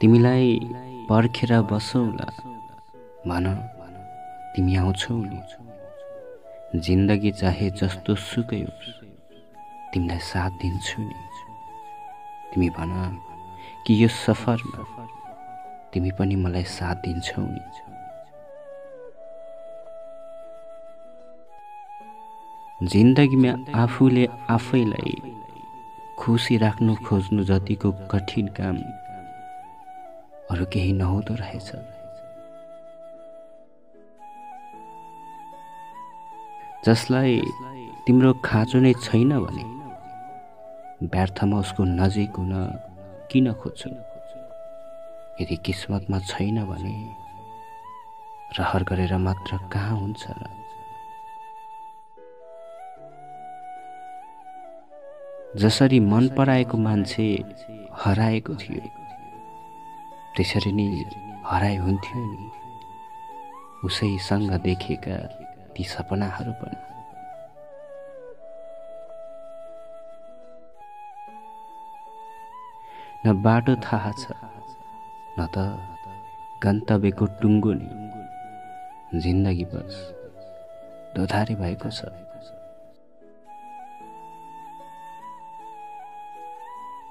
तिमीलाई पर्खेर बसौला। भन तिमी आउँछौ जिन्दगी चाहे जस्तो सुकै होस् तिमीलाई साथ दिन्छु नि। तिमी भन कि यो सफरमा तिमी पनि मलाई साथ दिन्छौ नि। जिन्दगीमा आफूले आफैलाई खुसी राख्नु खोज्नु जतिको कठिन काम अरू केही नहुँदो रहेछ। जसलाई तिम्रो खाँचो नै छैन भने व्यर्थमा उसको नजिक हुन किन खोज्छु? यदि किस्मतमा छैन भने रहर गरेर मात्र कहाँ हुन्छ? र जसरी मन पराएको मान्छे हराएको थियो त्यसरी नै हराए हुन्थ्यो नि। उसैसँग देखेका ती सपनाहरू पनि। न बाटो थाहा छ न त गन्तव्यको टुङ्गो नि। जिन्दगी बस दोधारे भएको छ।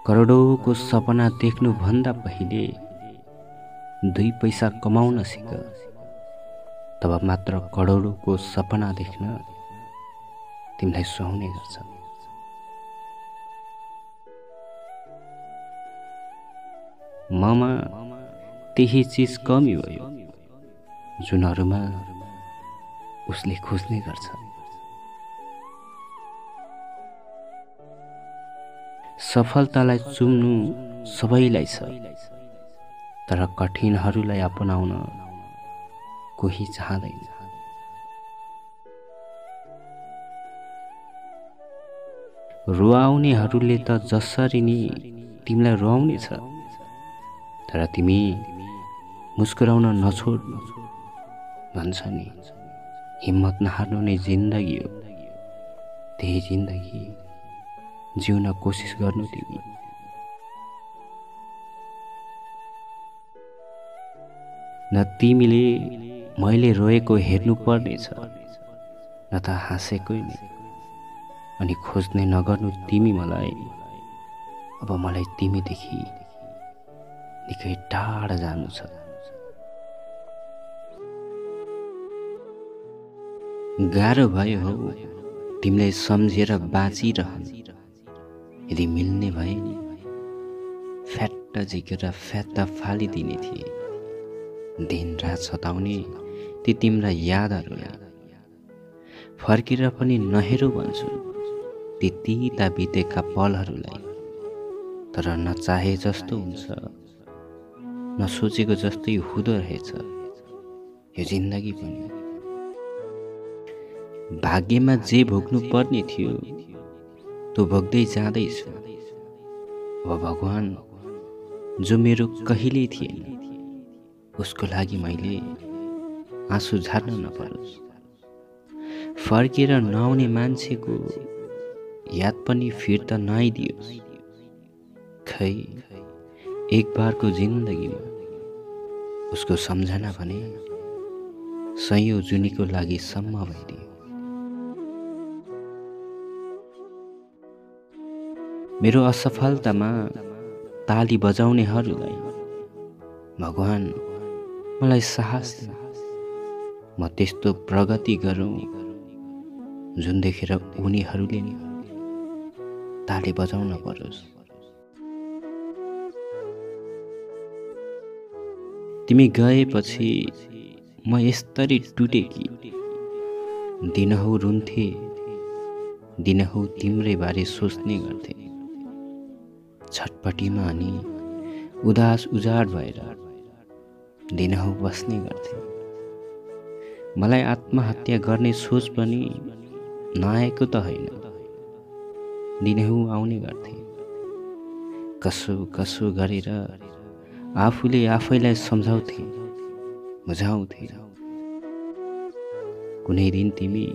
करोडौँको सपना देख्नुभन्दा पहिले दुई पैसा कमाउन सिक तब मात्र करोडौँको सपना देख्न तिमीलाई सुहाउने गर्छ। ममा त्यही चिज कमी भयो जुनहरूमा उसले खोज्ने गर्छ। सफलतालाई चुम्नु सबैलाई छ। तर कठिनहरूलाई अपनाउन कोही चाहँदैन। रुवाउनेहरूले त जसरी नि तिमीलाई छ तर तिमी मुस्कुराउन नछोड्नु भन्छ नि। हिम्मत नहार्नु नै जिन्दगी हो। त्यही जिन्दगी जिउन कोसिस गर्नु तिमी। न तिमीले मैले रोएको हेर्नु पर्नेछ न त हाँसेकै नै। अनि खोज्ने नगर्नु तिमी मलाई अब मलाई तिमीदेखि निकै टाढा जानु छ। गाह्रो भयो हौ तिमीलाई सम्झेर बाँचिरहनु। यदि मिल्ने भए फ्याट्ट झिकेर फ्यात्ता फालिदिने थिए। दिन रात सताउने ती तिम्रा यादहरूलाई फर्केर पनि नहेरौ भन्छु ती तिता बितेका पलहरूलाई। तर नचाहे जस्तो हुन्छ नसोचेको जस्तै हुँदो रहेछ यो जिन्दगी पनि। भाग्यमा जे भोग्नु पर्ने थियो त्यो भोग्दै जाँदैछु। भगवान् जो मेरो कहिल्यै थिएन उसको लागि मैले आँसु झार्न नपरोस्। फर्केर नआउने मान्छेको याद पनि फिर्ता नआइदियोस्। खै एक बारको जिन्दगीमा उसको सम्झना भने सयौँ जुनीको लागि सम्म भइदियो। मेरो असफलतामा ताली बजाउनेहरूलाई भगवान् मलाई साहस म त्यस्तो प्रगति गरौँ जुन देखेर उनीहरूले नि ताली बजाउन परोस्। तिमी गएपछि म यस्तरी टुटे कि दिनहौ रुन्थे दिनहौ तिम्रै बारे सोच्ने गर्थे। छटपटीमा अनि उदास उजाड भएर दिनहौ बस्ने गर्थे। मलाई आत्महत्या गर्ने सोच पनि नआएको त होइन। दिनहौ आउने गर्थे। कसो कसो गरेर आफूले आफैलाई सम्झाउँथे बुझाउँथे। कुनै दिन तिमी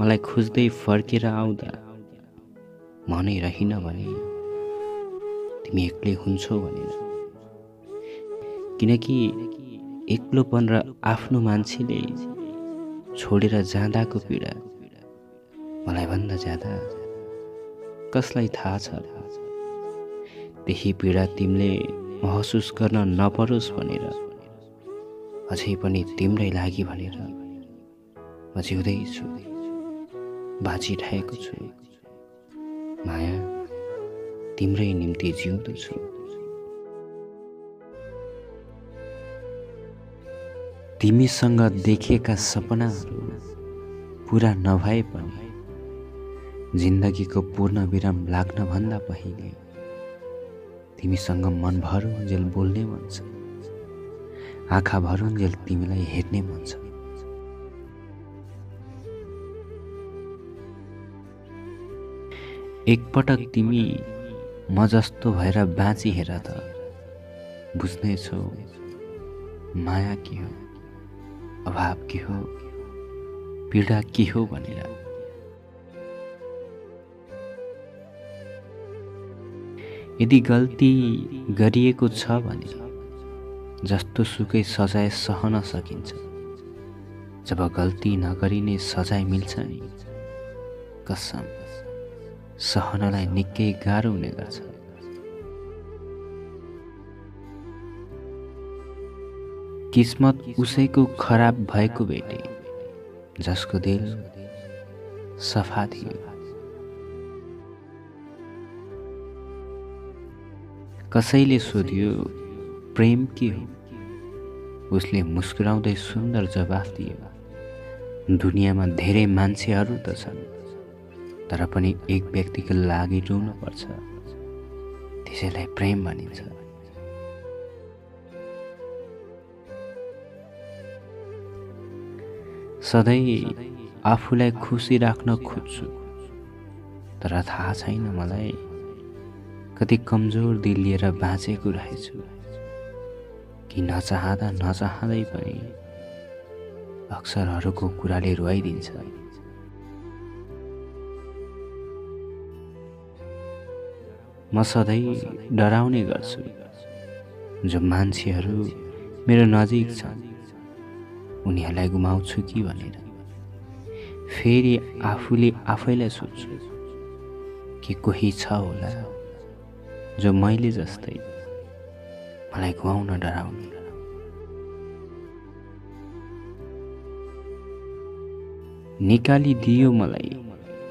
मलाई खोज्दै फर्केर आउँदा मनै रहिन भने तिमी एक्लै हुन्छौ भनेर। किनकि एक्लोपन र आफ्नो मान्छेले छोडेर जाँदाको पीडा मलाई भन्दा ज्यादा कसलाई थाहा छ? त्यही पीडा तिमीले महसुस गर्न नपरोस् भनेर अझै पनि तिम्रै लागि भनेर म जिउँदैछु बाँचिरहेको छु। माया तिम्रै निम्ति जिउँदछु तिमीसँग देखेका सपनाहरू पुरा नभए पनि जिन्दगीको पूर्ण विराम लाग्नभन्दा पहिले तिमीसँग मन भरुन्जेल बोल्ने मन छ। आँखा भरुन्जेल तिमीलाई हेर्ने मन छ। एकपटक तिमी म जस्तो भएर बाँची हेर त बुझ्नेछौ माया के हो? अभाव के हो पीडा के हो भनेर। यदि गल्ती गरिएको छ भने जस्तो सुकै सजाय सहन सकिन्छ। जब गल्ती नगरिने सजाय मिल्छ नि कसम सहनलाई निकै गाह्रो हुने गर्छ। किस्मत उसैको खराब भएको भेटे जसको दिल सफा थियो। कसैले सोध्यो प्रेम के हो? उसले मुस्कुराउँदै सुन्दर जवाफ दियो दुनियाँमा धेरै मान्छेहरू त छन् तर पनि एक व्यक्तिको लागि रुनुपर्छ त्यसैलाई प्रेम भनिन्छ। सधैँ आफूलाई खुसी राख्न खोज्छु। तर थाहा छैन मलाई कति कमजोर दिल लिएर बाँचेको रहेछु। कि नचाहँदा नचाहँदै पनि अक्षरहरूको कुराले रुवाइदिन्छ। म सधैँ डराउने गर्छु। जो मान्छेहरू मेरो नजिक छन् उनीहरूलाई गुमाउँछु कि भनेर। फेरि आफूले आफैलाई सोध्छु कि कोही छ होला? जो मैले जस्तै मलाई गुमाउन डराउने। निकालिदियो मलाई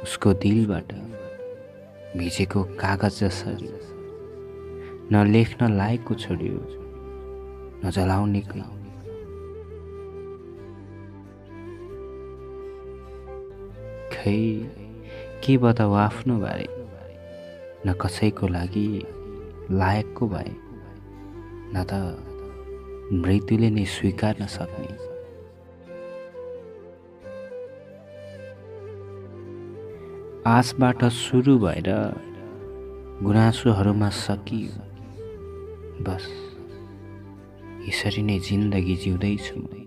उसको दिलबाट। भिजेको कागज जसरी न लेख्न लायकको छोड्यो। न खै के बताऊ आफ्नो बारे न कसैको लागि लायकको भए न त मृत्युले नै स्वीकार्न सक्ने। आशबाट सुरु भएर गुनासोहरूमा सकियो। बस यसरी नै जिन्दगी जिउँदैछु म।